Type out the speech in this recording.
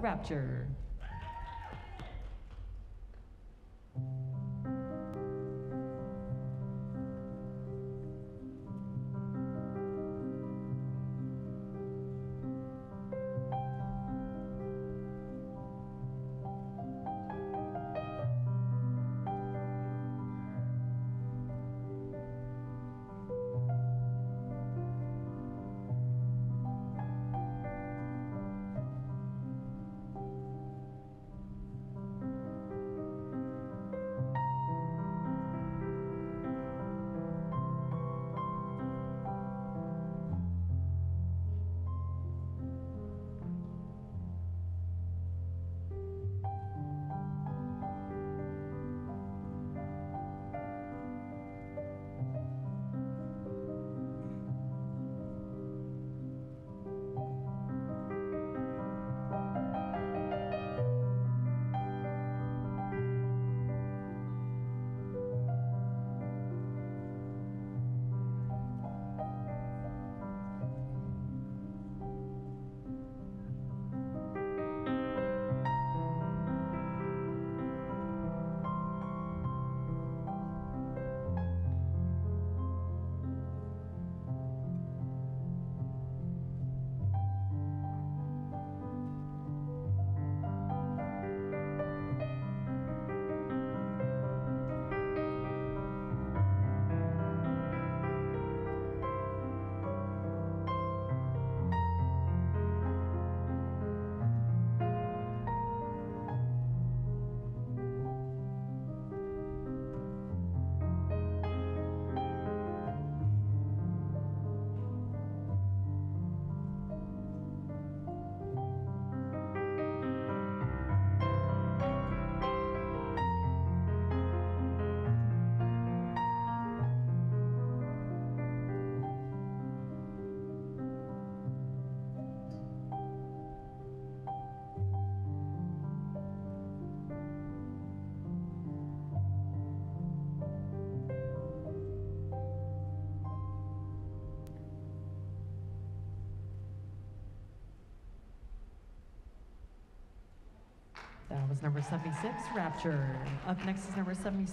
Rapture. That was number 76, Rapture. Up next is number 77.